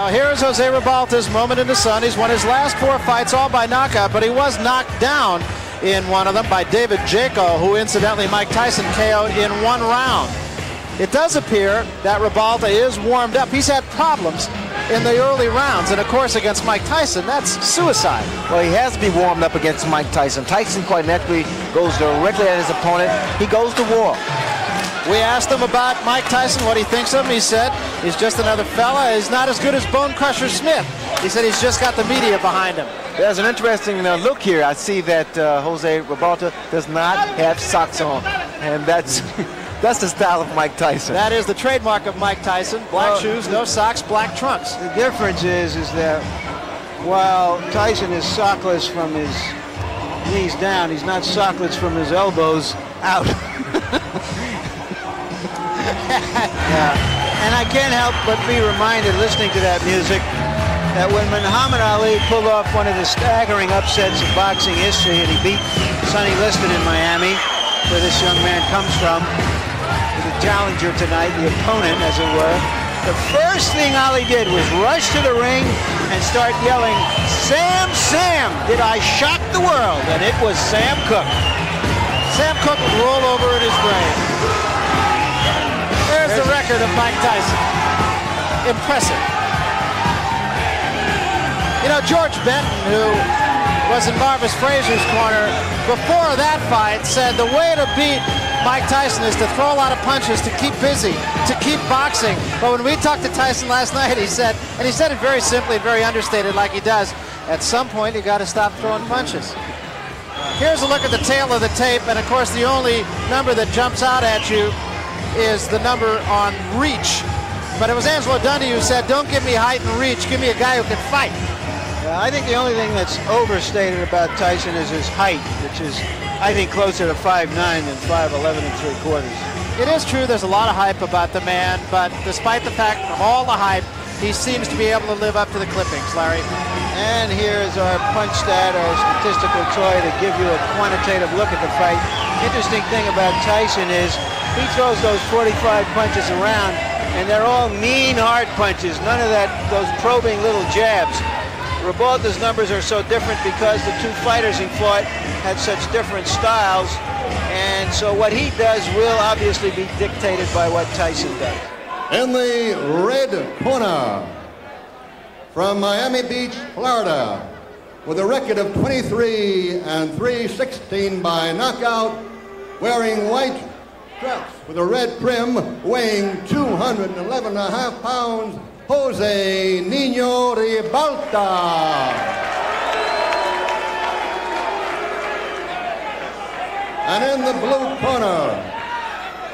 Well, here's Jose Ribalta's moment in the sun. He's won his last four fights all by knockout, but he was knocked down in one of them by David Jaco, who incidentally Mike Tyson KO'd in one round. It does appear that Ribalta is warmed up. He's had problems in the early rounds, and of course against Mike Tyson, that's suicide. Well, he has to be warmed up against Mike Tyson. Tyson quite naturally goes directly at his opponent. He goes to war. We asked him about Mike Tyson, what he thinks of him. He said he's just another fella. He's not as good as Bone Crusher Smith. He said he's just got the media behind him. There's an interesting uh, look here. I see that uh, Jose Ribalta does not have socks on, and that's that's the style of Mike Tyson. That is the trademark of Mike Tyson. Black shoes, no socks, black trunks. The difference is, is that while Tyson is sockless from his knees down, he's not sockless from his elbows out. yeah. And I can't help but be reminded, listening to that music, that when Muhammad Ali pulled off one of the staggering upsets of boxing history and he beat Sonny Liston in Miami, where this young man comes from, the challenger tonight, the opponent, as it were, the first thing Ali did was rush to the ring and start yelling, Sam, Sam, did I shock the world? And it was Sam Cooke. Sam Cooke would roll over in his grave. Record of Mike Tyson. Impressive. You know, George Benton, who was in Marvis Frazier's corner before that fight, said the way to beat Mike Tyson is to throw a lot of punches, to keep busy, to keep boxing. But when we talked to Tyson last night, he said, and he said it very simply and very understated like he does, at some point you got to stop throwing punches. Here's a look at the tale of the tape, and of course the only number that jumps out at you is the number on reach. But it was Angelo Dundee who said, don't give me height and reach, give me a guy who can fight. Yeah, I think the only thing that's overstated about Tyson is his height, which is, I think, closer to 5'9 than 5'11 and three quarters. It is true there's a lot of hype about the man, but despite the fact of all the hype, he seems to be able to live up to the clippings, Larry. And here's our punch stat, our statistical toy to give you a quantitative look at the fight. Interesting thing about Tyson is he throws those 45 punches around, and they're all mean, hard punches. None of that, those probing little jabs. Ribalta's numbers are so different because the two fighters he fought had such different styles. And so what he does will obviously be dictated by what Tyson does. In the red corner, from Miami Beach, Florida, with a record of 23 and 316 by knockout, wearing white With a red trim, weighing 211 and a half pounds, Jose Nino Ribalta. And in the blue corner,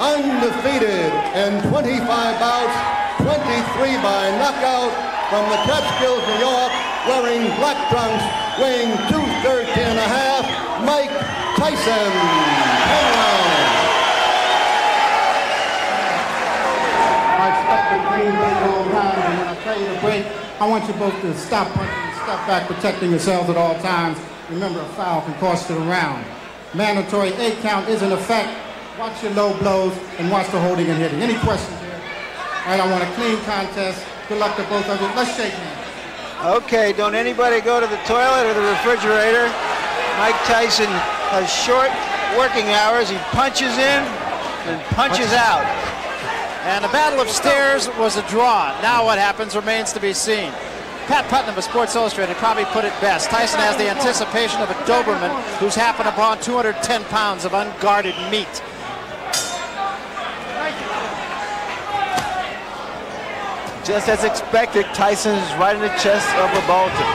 undefeated in 25 bouts, 23 by knockout from the Catskills, New York, wearing black trunks, weighing 213 and a half, Mike Tyson. Clean break all times. And when I tell you to break, I want you both to stop punching and step back, protecting yourselves at all times. Remember, a foul can cost you the round. Mandatory eight count is in effect. Watch your low blows and watch the holding and hitting. Any questions here? All right, I want a clean contest. Good luck to both of you. Let's shake hands. Okay, don't anybody go to the toilet or the refrigerator. Mike Tyson has short working hours. He punches in and punches out. And the Battle of Stares was a draw. Now what happens remains to be seen. Pat Putnam of Sports Illustrated probably put it best. Tyson has the anticipation of a Doberman who's happened upon 210 pounds of unguarded meat. Just as expected, Tyson is right in the chest of Ribalta.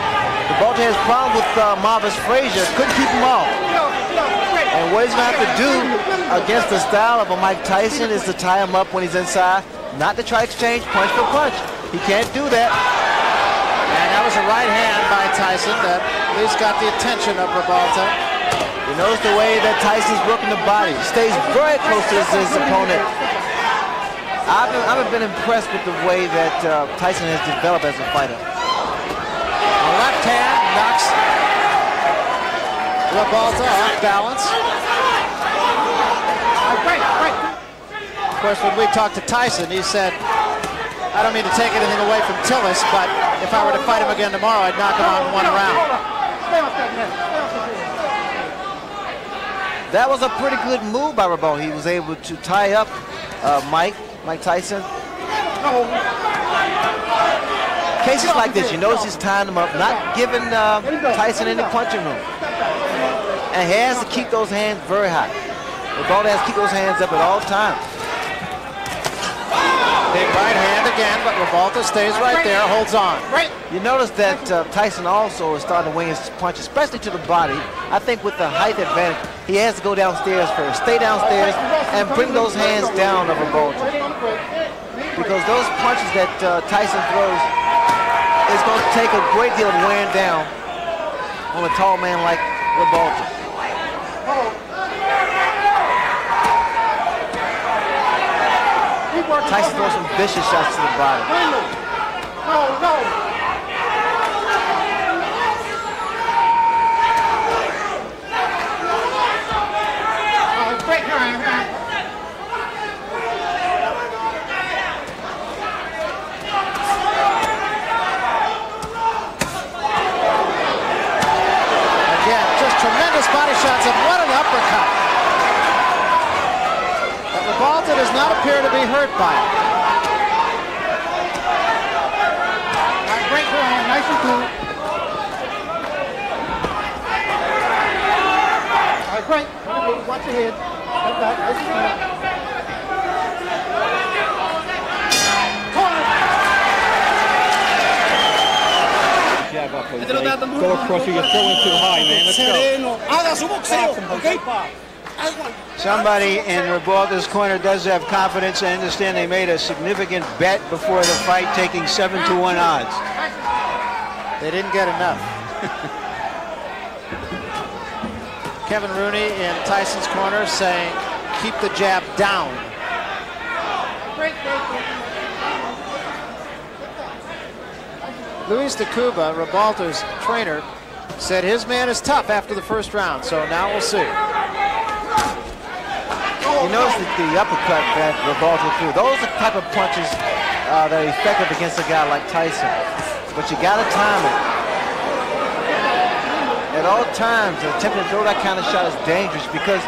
Ribalta has problems with uh, Marvis Frazier, couldn't keep him off. And what he's going to have to do against the style of a Mike Tyson is to tie him up when he's inside, not to try to exchange punch for punch. He can't do that. And that was a right hand by Tyson that at least got the attention of Ribalta. He knows the way that Tyson's working the body. Stays very close to his, his opponent. I've been, I've been impressed with the way that uh, Tyson has developed as a fighter. A left hand knocks Ribalta off balance. Of course, when we talked to Tyson, he said I don't mean to take anything away from Tillis, but if I were to fight him again tomorrow, I'd knock him out in one round. That was a pretty good move by Ribalta. He was able to tie up uh, Mike, Mike Tyson. Cases like this, you notice he's tying him up, not giving uh, Tyson any punching room. And he has to keep those hands very high. Ribalta has to keep those hands up at all times. Big right hand again, but Ribalta stays right there, holds on. You notice that uh, Tyson also is starting to wing his punch, especially to the body. I think with the height advantage, he has to go downstairs first. Stay downstairs and bring those hands down of Ribalta. Because those punches that uh, Tyson throws is going to take a great deal of wearing down on a tall man like Ribalta. Tyson throws some vicious shots to the body. No, no. Break your hand. Again, just tremendous body shots, and what an uppercut. But Ribalta does not appear to be hurt by it. All right, break your hand, nice and cool. All right, break. Watch your head. Step back, nice and cool. Jab up, Jose. Go across you. You're throwing too high, man. Let's go. Sereno, haga su boxeo, ¿ok? Somebody in Ribalta's corner does have confidence. I understand they made a significant bet before the fight, taking seven to one odds. They didn't get enough. Kevin Rooney in Tyson's corner saying, keep the jab down. Luis de Cuba, Ribalta's trainer, said his man is tough after the first round, so now we'll see. You notice that the uppercut that Ribalta threw, those are the type of punches uh, that are effective against a guy like Tyson. But you gotta time it. At all times, attempting to throw that kind of shot is dangerous because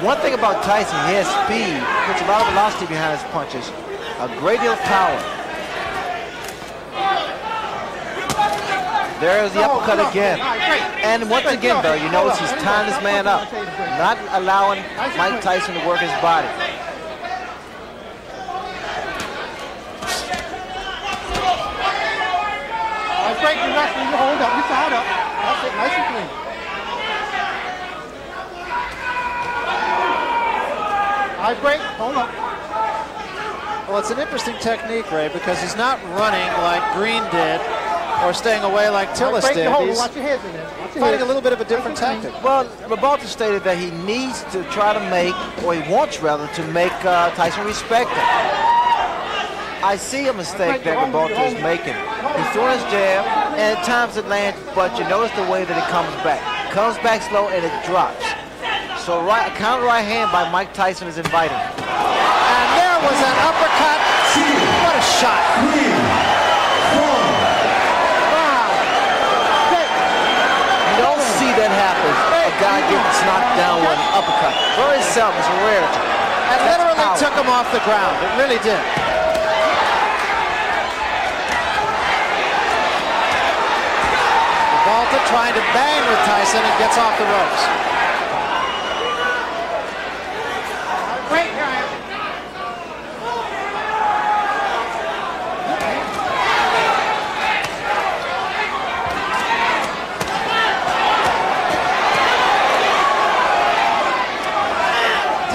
one thing about Tyson, he has speed, puts a lot of velocity behind his punches, a great deal of power. There's the uppercut again. And once again, though, you notice he's tying this man up, not allowing Mike Tyson to work his body. Break your. You hold up. Up. That's it. Nice and clean. Break. Hold up. Well, it's an interesting technique, Ray, because he's not running like Green did or staying away like All right, Tillis did. He's Watch your heads in there. Fighting a little bit of a different tactic. Well, Ribalta stated that he needs to try to make, or he wants rather, to make uh, Tyson respect him. I see a mistake that Ribalta is making. He's throwing his jab, and at times it lands, but you notice the way that it comes back. Comes back slow and it drops. So right, a counter right hand by Mike Tyson is inviting. And there was an uppercut. What a shot. You don't see that happen. A guy gets knocked down with an uppercut. Very seldom, it's a rarity. And That's literally power. took him off the ground. It really did. Ribalta trying to bang with Tyson and gets off the ropes. Break your hand.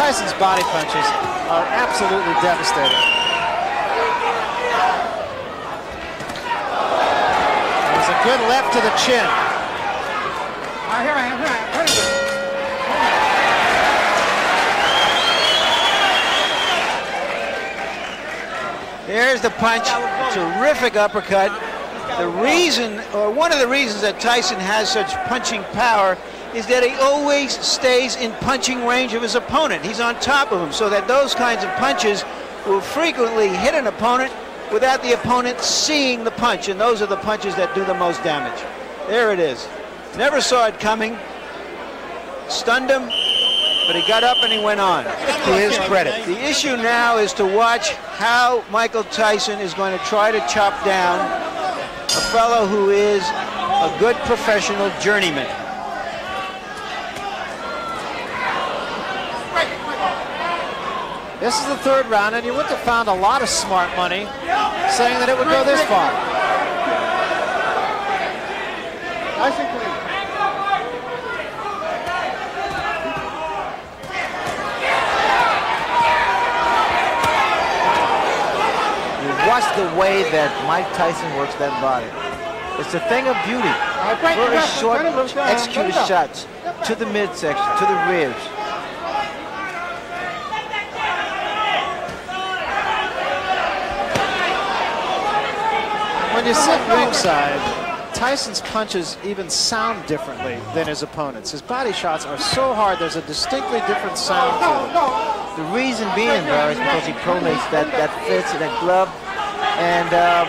Tyson's body punches are absolutely devastating. There's a good left to the chin. All right, here I am. Here I am. Very good. There's the punch. Terrific uppercut. The reason, or one of the reasons that Tyson has such punching power is that he always stays in punching range of his opponent. He's on top of him so that those kinds of punches will frequently hit an opponent without the opponent seeing the punch, and those are the punches that do the most damage. There it is. Never saw it coming. Stunned him, but he got up and he went on, to his credit. The issue now is to watch how Michael Tyson is going to try to chop down a fellow who is a good professional journeyman. This is the third round, and you wouldn't have found a lot of smart money saying that it would go this far. Nice and clean. You watch the way that Mike Tyson works that body. It's a thing of beauty. right, break the Very short, turn it loose, down, executed turn it up. shots to the midsection, to the ribs. When you sit ringside, Tyson's punches even sound differently than his opponents. His body shots are so hard, there's a distinctly different sound to them. The reason being, Barry, is because he pronates that, that fist, and that glove, and uh,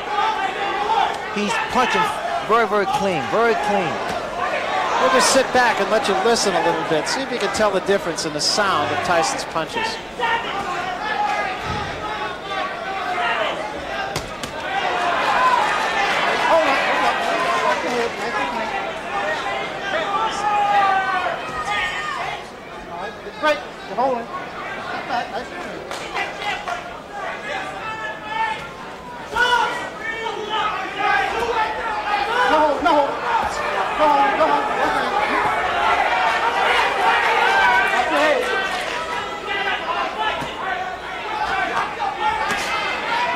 he's punching very, very clean, very clean. We'll just sit back and let you listen a little bit. See if you can tell the difference in the sound of Tyson's punches. Hold on, hold on. Watch your head, nice and clean. All right, it's great. You're holding. Step back, nice and clean. No, no. No, no. Okay. Watch your head.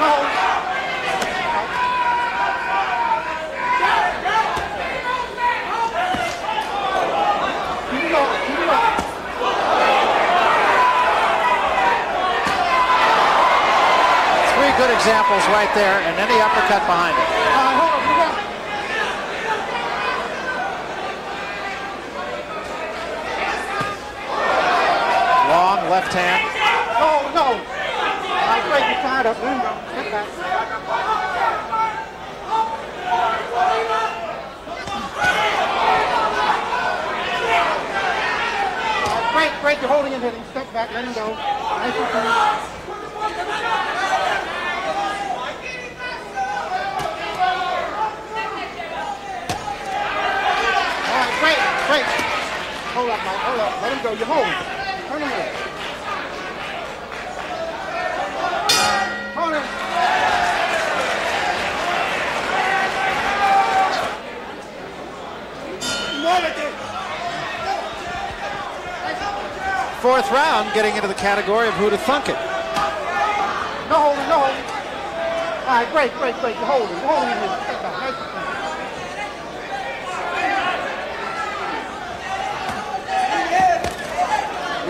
No. Keep it up, keep it up. Three good examples right there, and any uppercut behind it. Long left hand. No, no. Right, great, you're tied up. Great, great, you're holding him, hitting. Step back, let him go. Nice and clean. All right, great. Hold up, Mike, hold up. Let him go. You're holding. Turn him. Hold him. Fourth round, getting into the category of who to thunk it. No holding, no holding. All right, great, great, great. You're holding. You're holding him. here. Step back. Nice and clean.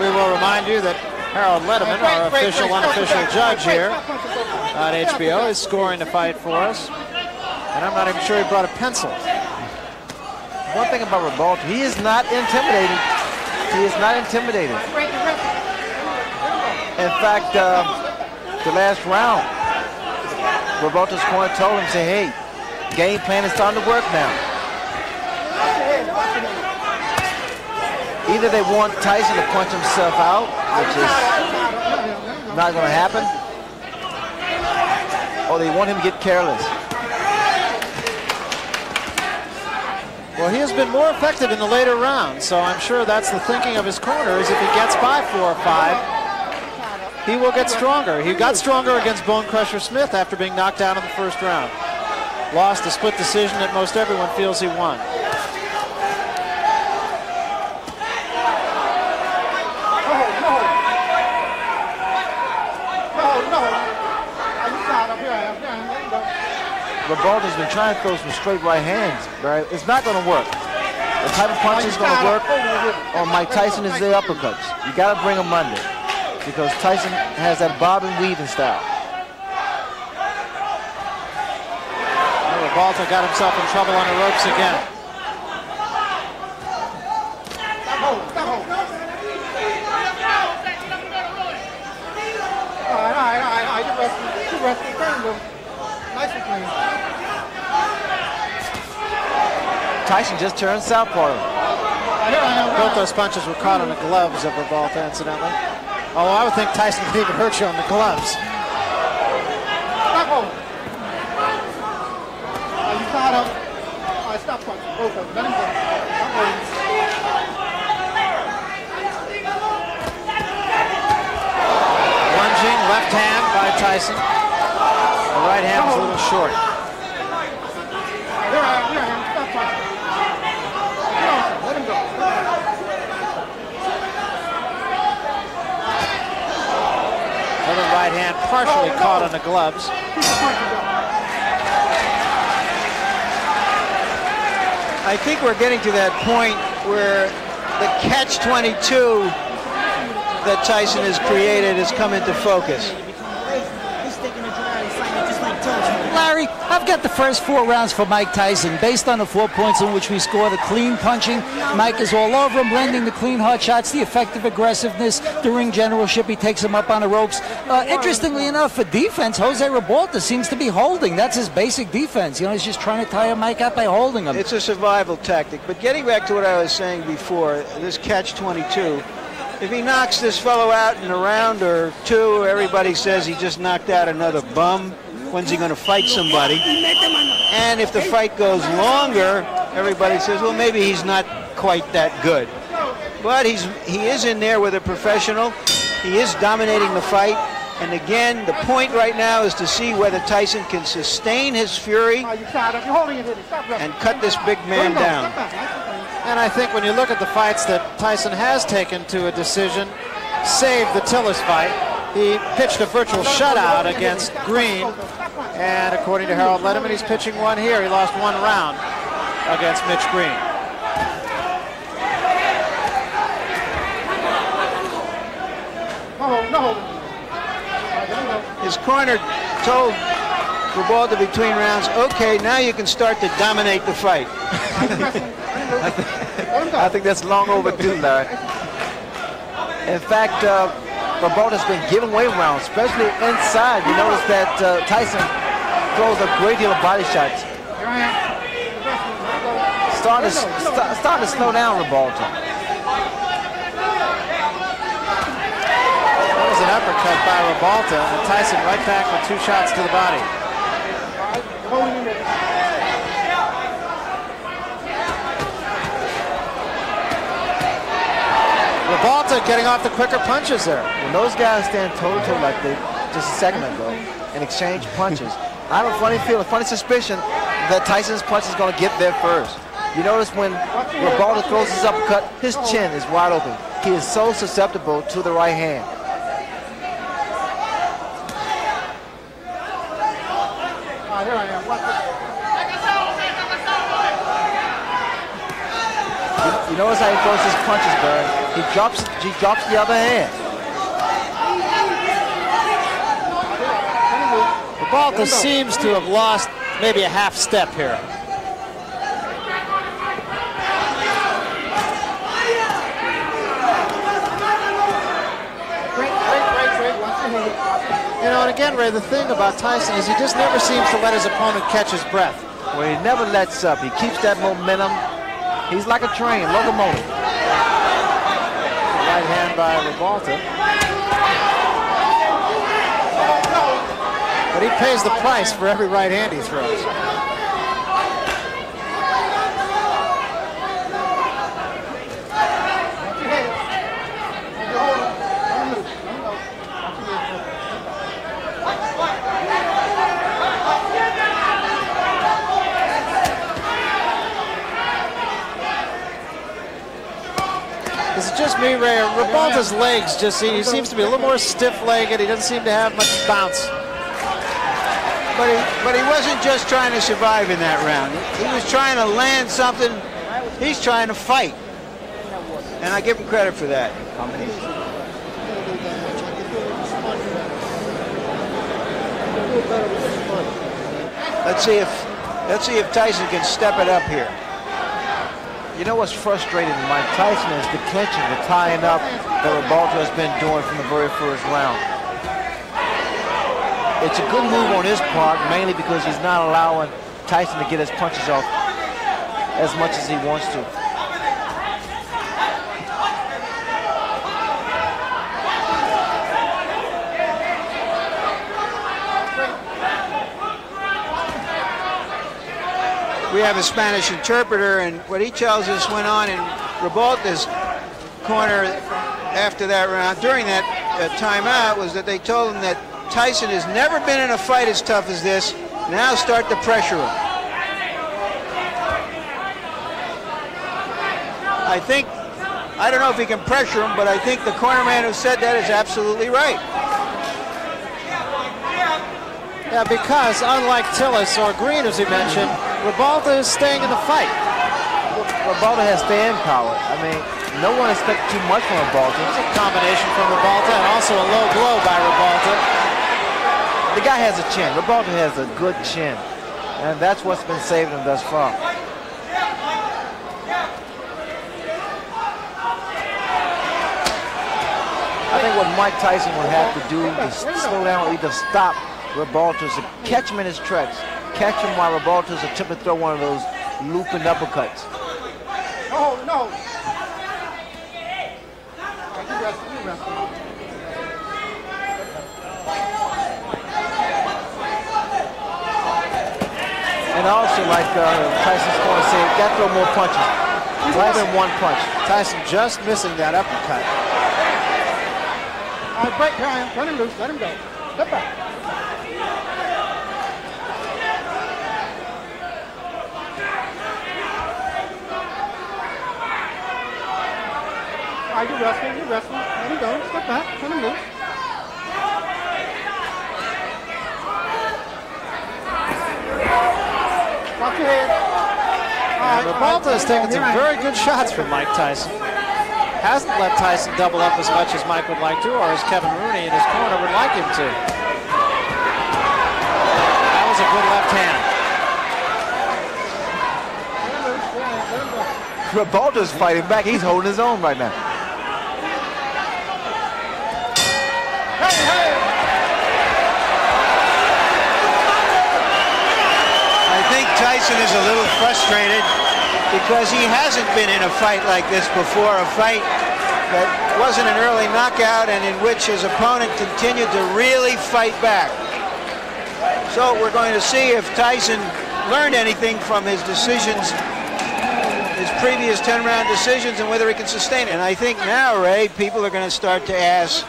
We will remind you that Harold Lederman, our official, unofficial judge here stop punching so far. on HBO, is scoring the fight for us. And I'm not even sure he brought a pencil. One thing about Ribalta, he is not intimidated. He is not intimidated. Great, you're ready. In fact, uh, the last round, Ribalta's corner told him, say, hey, game plan is starting to work now. Watch your head, watch your head. Either they want Tyson to punch himself out, which is not going to happen, or they want him to get careless. Well, he has been more effective in the later rounds, so I'm sure that's the thinking of his corner is if he gets by four or five, he will get stronger. He got stronger against Bone Crusher Smith after being knocked out in the first round. Lost a split decision that most everyone feels he won. No, no. No, no. Are you tied up? Here I am. Here I am. Let him go. Ribalta's been trying to throw some straight right hands, Barry. It's not going to work. The type of punch is going to work on Mike Tyson is the uppercuts. You got to bring him under because Tyson has that bob and weaving style. Ribalta got himself in trouble on the ropes again. Stop holding. Stop holding. All right, all right, all right, all right. You're resting. You're resting. Turn him loose. Tyson just turned southpaw. Both those punches were caught on the gloves of Ribalta, incidentally. Oh, I would think Tyson could even hurt you on the gloves. Stop. Lunging left hand by Tyson. The right hand was a little short. Here I am. Here I am. Stop punching. Get on, sir. Let him go. Another right hand partially oh, caught on the gloves. Keep the punching going. I think we're getting to that point where the catch-22 that Tyson has created has come into focus. Larry, I've got the first four rounds for Mike Tyson. Based on the four points in which we score, the clean punching, Mike is all over him, landing the clean hard shots, the effective aggressiveness, the ring generalship, he takes him up on the ropes. Uh, interestingly enough, for defense, Jose Ribalta seems to be holding. That's his basic defense. You know, he's just trying to tire Mike up by holding him. It's a survival tactic. But getting back to what I was saying before, this catch-22, if he knocks this fellow out in a round or two, everybody says he just knocked out another bum. When's he going to fight somebody? And if the fight goes longer, everybody says, well, maybe he's not quite that good. But he's he is in there with a professional. He is dominating the fight. And again, the point right now is to see whether Tyson can sustain his fury Are you tied up? You're holding it. Stop wrestling. and cut this big man Let him go. down. Step back, man. And I think when you look at the fights that Tyson has taken to a decision, save the Tillis fight, he pitched a virtual shutout against Green. And according to Harold Lederman, he's pitching one here. He lost one round against Mitch Green. No. No holding. All right, let him go. His corner told Ribalta between rounds, okay, now you can start to dominate the fight. Are you wrestling? Let him go. I think that's long overdue, Larry. In fact, uh, Ribalta's been giving away rounds, especially inside. You notice that uh, Tyson throws a great deal of body shots. Starting to, st- starting to slow down Ribalta. That was an uppercut by Ribalta, and Tyson right back with two shots to the body. Ribalta getting off the quicker punches there. When those guys stand toe to toe like they just a second ago and exchange punches, I have a funny feeling, a funny suspicion that Tyson's punch is going to get there first. You notice when Ribalta throws his uppercut, his chin is wide open. He is so susceptible to the right hand. All right, here I am. Watch this. You notice how he throws his punches, Barry. He drops, he drops the other hand. Ribalta seems to have lost maybe a half step here. You know, and again, Ray, the thing about Tyson is he just never seems to let his opponent catch his breath. Where he never lets up. He keeps that momentum. He's like a train, locomotive. Right hand by Ribalta. But he pays the price for every right hand he throws. Watch your head. You're holding. Let him loose. Let him go. Watch your head. Is it just me, Ray? or Ribalta's legs just he, he seems to be a little more stiff-legged. He doesn't seem to have much bounce. But he, but he wasn't just trying to survive in that round. He was trying to land something. He's trying to fight. And I give him credit for that. Let's see if let's see if Tyson can step it up here. You know what's frustrating Mike Tyson is the clinching, the tying up that Ribalta has been doing from the very first round. it's a good move on his part, mainly because he's not allowing Tyson to get his punches off as much as he wants to. We have a Spanish interpreter, and what he tells us went on in Ribalta's corner after that round, during that uh, timeout, was that they told him that Tyson has never been in a fight as tough as this. Now start to pressure him. I think, I don't know if he can pressure him, but I think the corner man who said that is absolutely right. Yeah, because unlike Tillis or Green, as he mentioned, Ribalta is staying in the fight. Ribalta has stand power. I mean, no one expects too much from Ribalta. It's a combination from Ribalta and also a low blow by Ribalta. The guy has a chin. Ribalta has a good chin. And that's what's been saving him thus far. I think what Mike Tyson would have to do is slow down or either stop Ribalta's to catch him in his tracks. Catch him while Ribalta's attempting to throw one of those looping uppercuts. Oh, no. And also, like uh, Tyson's going to say, got to throw more punches. Rather than one punch. Tyson just missing that uppercut. All right, break, Ryan. Turn him loose. Let him go. Step back. You're wrestling. You're wrestling. Let him go. Step back. Turn him loose. Watch your head. And Ribalta has taken some very good shots from Mike Tyson. Hasn't let Tyson double up as much as Mike would like to, or as Kevin Rooney in his corner would like him to. That was a good left hand. Ribalta's fighting back. He's holding his own right now. Tyson is a little frustrated because he hasn't been in a fight like this before, a fight that wasn't an early knockout and in which his opponent continued to really fight back. So we're going to see if Tyson learned anything from his decisions, his previous 10-round decisions, and whether he can sustain it. And I think now, Ray, people are going to start to ask,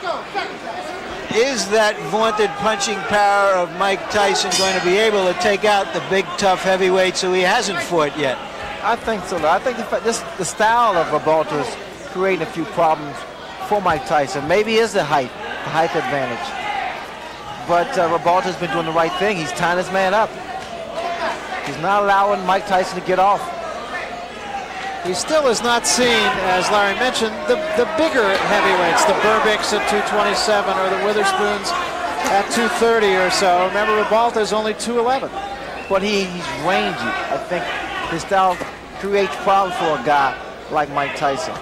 is that vaunted punching power of Mike Tyson going to be able to take out the big, tough heavyweights who he hasn't fought yet? I think so. I think the, this, the style of Ribalta is creating a few problems for Mike Tyson. Maybe is the height, the height advantage. But uh, Ribalta's been doing the right thing. He's tying his man up. He's not allowing Mike Tyson to get off. He still is not seen, as Larry mentioned, the, the bigger heavyweights, the Berbicks at 227 or the Witherspoons at 230 or so. Remember, Ribalta is only 211. But he, he's rangy. I think his style creates problems for a guy like Mike Tyson.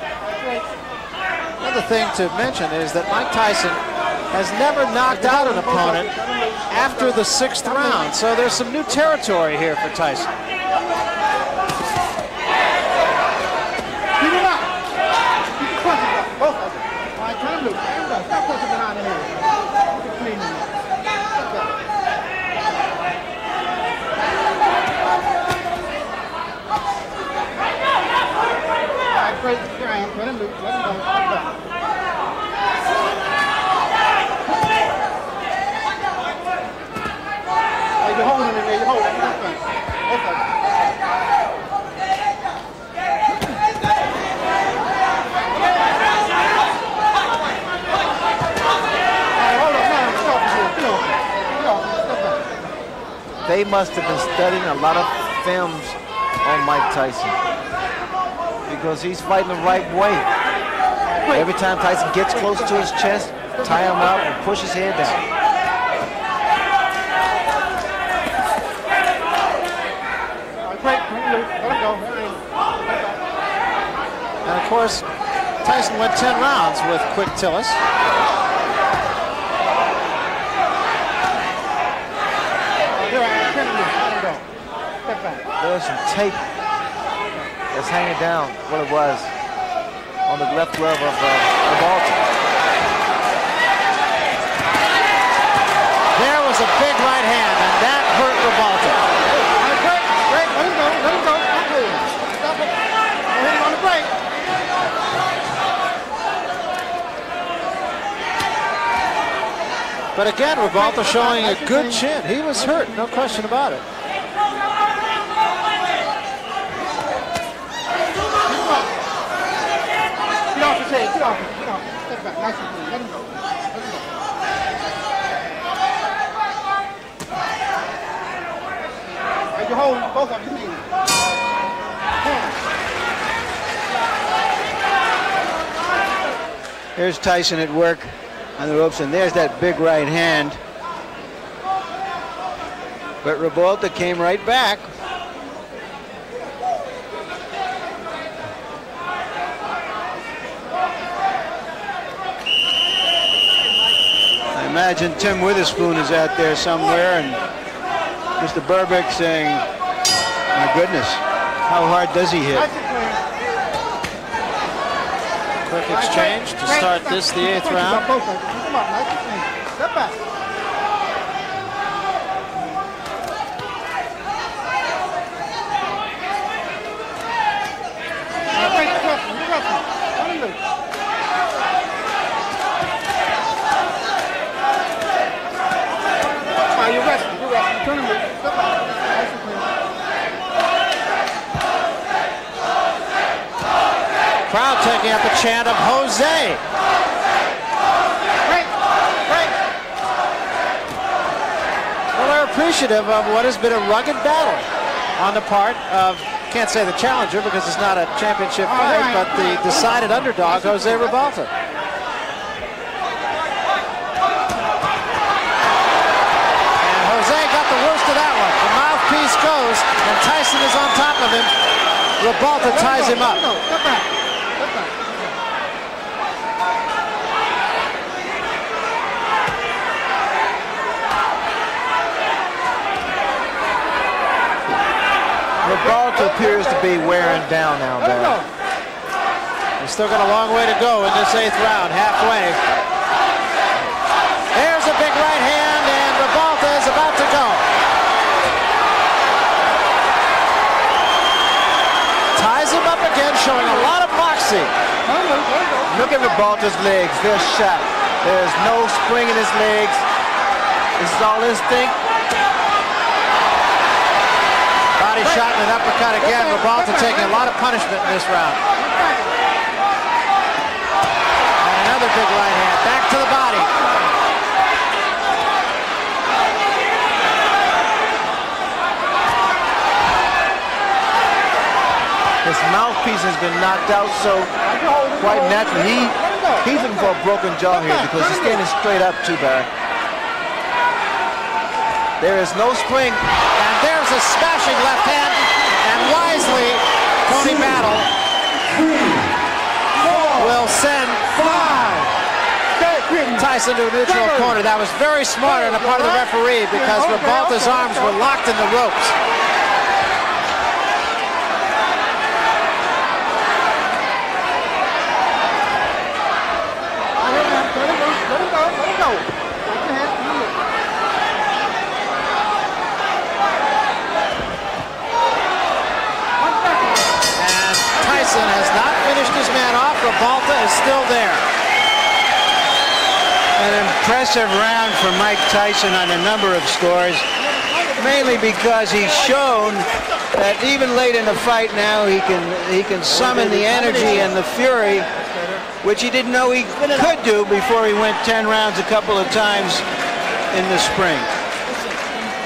Another thing to mention is that Mike Tyson has never knocked out an opponent after the sixth round. So there's some new territory here for Tyson. Keep him up. Keep the punches up. Both of them. All right, turn him loose. Turn him loose. Stop punching behind the head. Keep it clean in there. Step back. All right, break the ground. Turn him. Let him go. They must have been studying a lot of films on Mike Tyson because he's fighting the right way. Every time Tyson gets close to his chest, tie him out and push his head down. And of course, Tyson went 10 rounds with Quick Tillis. There's some tape that's hanging down, what it was, on the left glove of uh. There was a big right hand, and that hurt. Break, break, let him go, let him go. Stop it. Hit him on the break. But again, Ribalta showing a good chin. He was hurt, no question about it. Get off head, get off him. Step back, nice and clean. Let him go. Both of. Here's Tyson at work on the ropes, and there's that big right hand. But Ribalta came right back. Imagine Tim Witherspoon is out there somewhere, and Mr. Berbick saying, my goodness, how hard does he hit? Nice and clean. Quick exchange to start this, the eighth round. Both of you. Come on, nice and clean. Step back. All right, break the wrestling. You wrestling. Let him loose. All right, you're wrestling. You're wrestling. Turn him loose. Step back. Nice and clean. Crowd taking up a chant of Jose. Well, they're appreciative of what has been a rugged battle on the part of, can't say the challenger because it's not a championship All fight, right. but the decided underdog, Jose Ribalta. And Jose got the worst of that one. The mouthpiece goes, and Tyson is on top of him. Ribalta ties him up. No, step back. Step back. Ribalta appears to be wearing down now. Barry. He's still got a long way to go in this eighth round, halfway. There's a big right hand, and Ribalta is about to go. Ties him up again, showing a lot of moxie. Let him loose. Let him go. Look at Ribalta's legs. They're shot. There's no spring in his legs. This is all instinct. Body shot and an uppercut again. Ribalta taking a lot of punishment in this round. And another big right hand. Back to the body. His mouthpiece has been knocked out, so quite naturally, he, he's looking for a broken jaw here because he's standing straight up too, Barry. There is no spring. And a smashing left hand. And wisely, Tony Battle will send Tyson to a neutral corner. That was very smart on the part of the referee because Ribalta's arms were locked in the ropes. Let him loose. Let him go. Let him go. Take your hand. Let him loose. One second. And Tyson has not finished his man off. Ribalta is still there. An impressive round for Mike Tyson on a number of scores, mainly because he's shown that even late in the fight now he can he can summon the energy and the fury, which he didn't know he could do before he went 10 rounds a couple of times in the spring.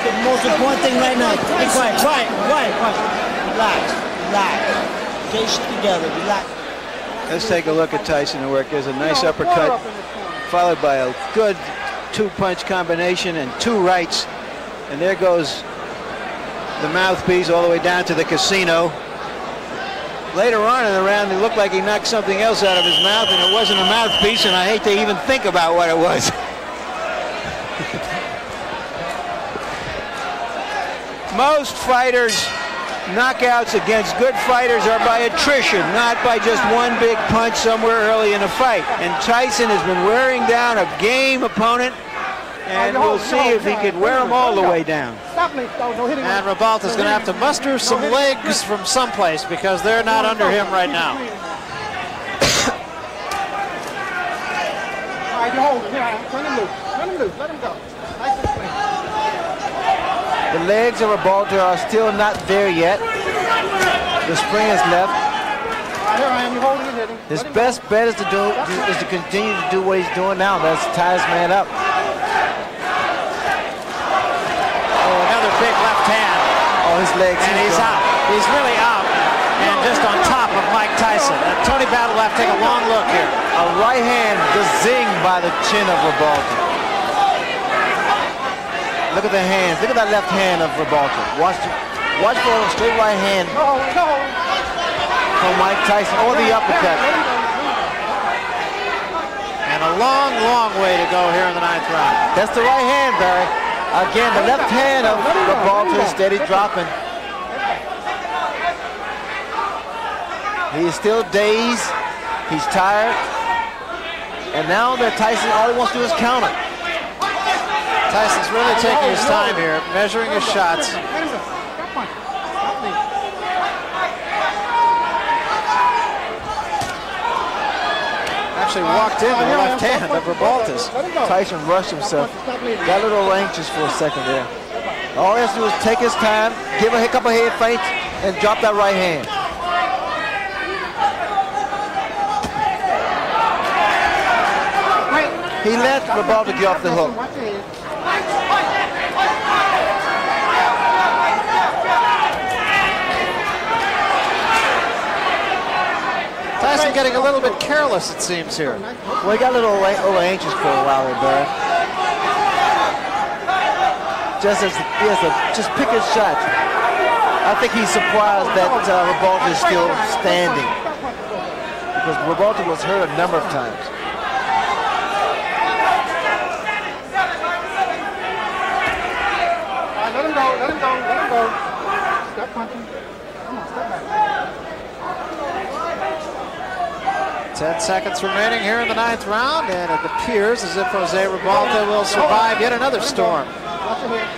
The most important thing right now, be quiet, quiet, quiet, quiet. Relax, relax. Stay together, relax. Let's take a look at Tyson at work. There's a nice uppercut, followed by a good two-punch combination and two rights. And there goes the mouthpiece all the way down to the casino. Later on in the round, it looked like he knocked something else out of his mouth, and it wasn't a mouthpiece, and I hate to even think about what it was. Most fighters knockouts against good fighters are by attrition, not by just one big punch somewhere early in a fight. And Tyson has been wearing down a game opponent, and we'll see if he can wear them all the way down. And Ribalta's going to have to muster some legs from someplace because they're not under him right now. All right, hold. Here, turn him loose. Turn him loose. Let him go. Nice and clean. The legs of Ribalta are still not there yet. The spring is left. Here I am. You hold it. Hit. His best bet is to do is to continue to do what he's doing now. That's tie his man up. Oh, another big left hand. Oh, his legs. And he's out. He's really out. And just on top of Mike Tyson. And Tony Battle have to take a long look here. A right hand the zing by the chin of Ribalta. Look at the hands. Look at that left hand of Ribalta. Watch, watch for a straight right hand No, no. from Mike Tyson or the uppercut. And a long, long way to go here in the ninth round. That's the right hand, Barry. Again, the left hand of Ribalta is steady dropping. He is still dazed. He's tired. And now that Tyson, all he wants to do is counter. Tyson's really taking his time here, measuring his shots. Let him go. Stop punching. Stop leaving. Actually walked in the left hand of Ribalta's. Let him go. Tyson rushed himself. Got a little anxious for a second there. All he has to do is take his time, give a couple head feints, and drop that right hand. He let Ribalta get off the hook. Watch your head. Tyson getting a little bit careless, it seems here. Well, he got a little, a little anxious for a while there, Barry. Just as he has to just pick his shots. I think he's surprised that uh, Ribalta is still standing because Ribalta was hurt a number of times. Let him go. Let him go. Let him go. Stop punching. Come on, step back. 10 seconds remaining here in the ninth round, and it appears as if Jose Ribalta will survive yet another storm. Watch your head.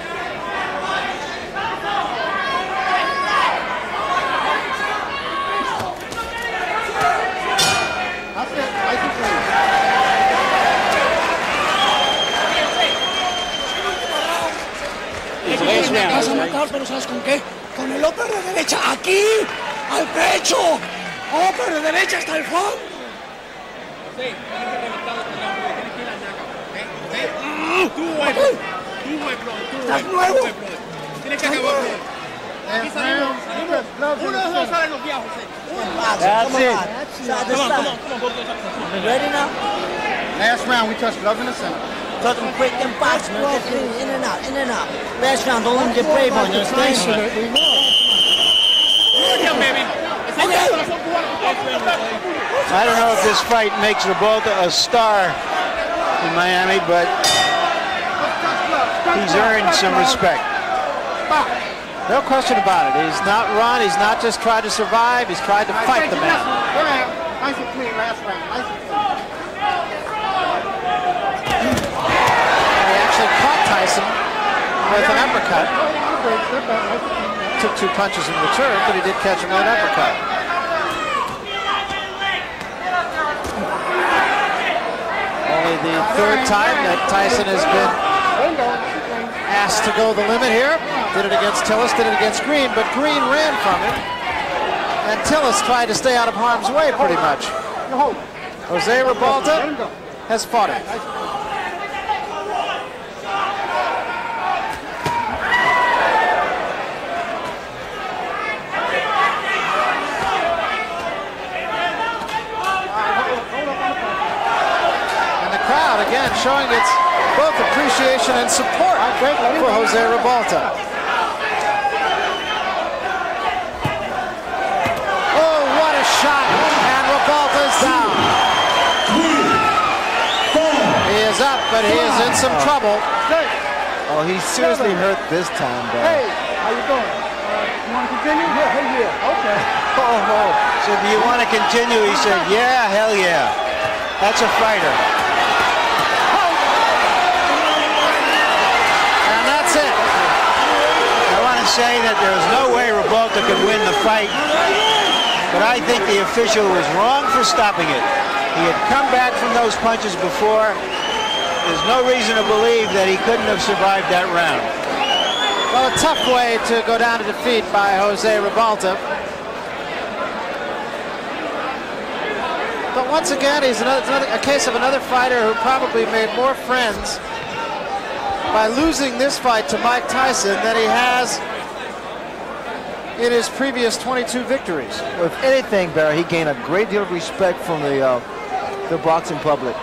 That's it. Nice and clean. Vas a matar, pero ¿sabes con qué? Con el upper de derecha, aquí, al pecho. Upper de derecha hasta el fondo. Estás nuevo. Tienes que acabar. Us. Ready now? Last round, we touched gloves in the center. Touch them quick and fast, man. In, in and out, in and out. Last round, don't let them get brave on you. Understand? I don't know if this fight makes Ribalta a star in Miami, but he's earned some respect. No question about it. He's not run. He's not just tried to survive. He's tried to fight the man. Nice and clean last round. Nice and clean. He actually caught Tyson with an uppercut. Go ahead, get a break. Step back. Nice and clean. Took two punches in return, but he did catch him with an uppercut. The third time that Tyson has been asked to go the limit here. Did it against Tillis, did it against Green, but Green ran from him. And Tillis tried to stay out of harm's way pretty much. Jose Ribalta has fought it. And the crowd, again, showing its both appreciation and support for Jose Ribalta. Oh, what a shot! And Ribalta's down. He is up, but he is in some trouble. Oh, he's seriously hurt this time, Barry. Hey, how you doing? Uh, you want to continue? Yeah, hell yeah. Okay. Oh, oh. So do you want to continue? He said, yeah, hell yeah. That's a fighter. And that's it. I want to say that there's no way Ribalta could win the fight, but I think the official was wrong for stopping it. He had come back from those punches before. There's no reason to believe that he couldn't have survived that round. Well, a tough way to go down to defeat by Jose Ribalta. But once again, he's another, another, a case of another fighter who probably made more friends by losing this fight to Mike Tyson than he has in his previous 22 victories. If anything, Barry, he gained a great deal of respect from the uh, the boxing public.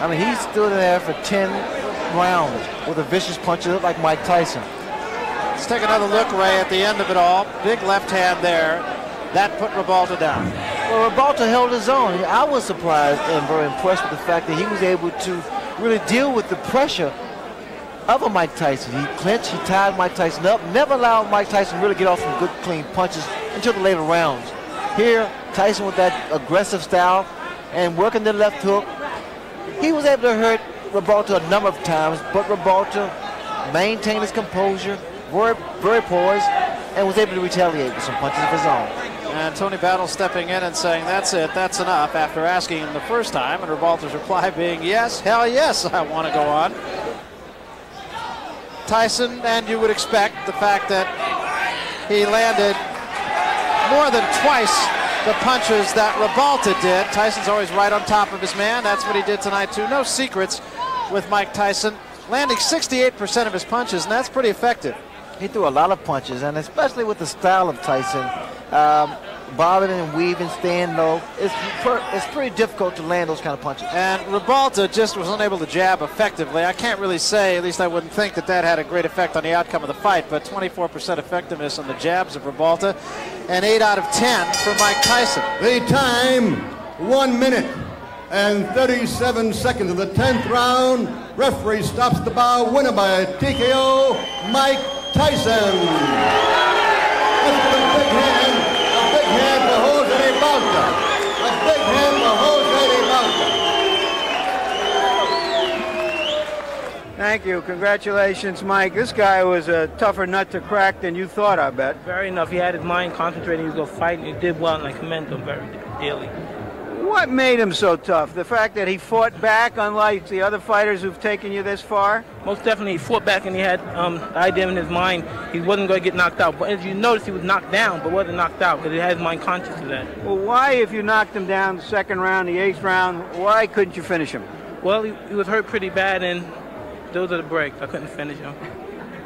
I mean, he stood there for 10 rounds with a vicious punch that looked like Mike Tyson. Let's take another look, Ray, at the end of it all. Big left hand there. That put Ribalta down. Well, Ribalta held his own. I was surprised and very impressed with the fact that he was able to really deal with the pressure of a Mike Tyson. He clinched, he tied Mike Tyson up, never allowed Mike Tyson really get off some good, clean punches until the later rounds. Here, Tyson with that aggressive style and working the left hook, he was able to hurt Ribalta a number of times, but Ribalta maintained his composure, very, very poised, and was able to retaliate with some punches of his own. And Tony Battle stepping in and saying, that's it, that's enough, after asking him the first time, and Ribalta's reply being, yes, hell yes, I want to go on. Tyson, and you would expect the fact that he landed more than twice the punches that Ribalta did. Tyson's always right on top of his man. That's what he did tonight, too. No secrets with Mike Tyson, landing 68% of his punches, and that's pretty effective. He threw a lot of punches, and especially with the style of Tyson, um, bobbing and weaving, staying low, it's, per, it's pretty difficult to land those kind of punches. And Ribalta just was unable to jab effectively. I can't really say, at least I wouldn't think that that had a great effect on the outcome of the fight, but 24% effectiveness on the jabs of Ribalta and 8 out of 10 for Mike Tyson. The time, 1 minute and 37 seconds of the 10th round. Referee stops the bout, winner by TKO, Mike Tyson. Let's give a big hand, a big hand for Jose Ribalta. A big hand for Jose Ribalta. Thank you. Congratulations, Mike. This guy was a tougher nut to crack than you thought, I bet. Very enough. He had his mind concentrated. He was going to fight, and he did well, and I commend him very dearly. What made him so tough? The fact that he fought back, unlike the other fighters who've taken you this far? Most definitely, he fought back, and he had um, the idea in his mind he wasn't going to get knocked out. But as you notice, he was knocked down, but wasn't knocked out because he had his mind conscious of that. Well, why, if you knocked him down the second round, the eighth round, why couldn't you finish him? Well, he, he was hurt pretty bad, and those are the breaks. I couldn't finish him.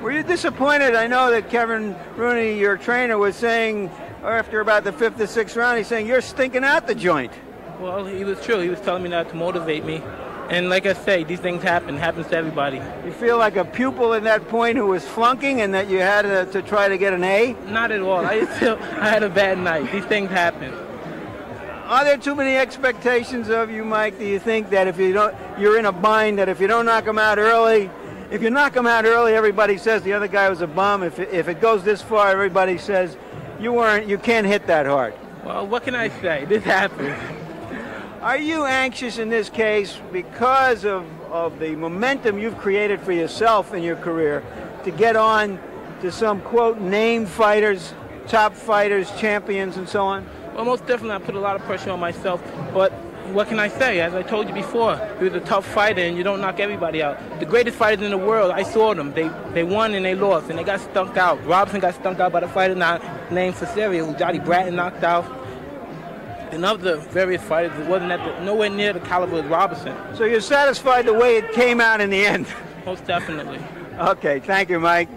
Were you disappointed? I know that Kevin Rooney, your trainer, was saying after about the fifth or sixth round, he's saying, you're stinking out the joint. Well, he was true. He was telling me that to motivate me. And like I say, these things happen. happens to everybody. You feel like a pupil at that point who was flunking and that you had to, to try to get an A? Not at all. I feel I had a bad night. These things happen. Are there too many expectations of you, Mike? Do you think that if you don't, you're in a bind that if you don't knock him out early, if you knock him out early, everybody says the other guy was a bum. If it, if it goes this far, everybody says you weren't, you can't hit that hard. Well, what can I say? This happens. Are you anxious in this case because of, of the momentum you've created for yourself in your career to get on to some quote name fighters, top fighters, champions, and so on? Well, most definitely, I put a lot of pressure on myself. But what can I say? As I told you before, was a tough fighter, and you don't knock everybody out. The greatest fighters in the world, I saw them. They they won and they lost, and they got stumped out. Robinson got stumped out by the fighter not named Cesario, who Johnny Bratton knocked out. And of the various fighters, it wasn't at the, nowhere near the caliber of Robinson. So you're satisfied the way it came out in the end? Most definitely. Okay, thank you, Mike.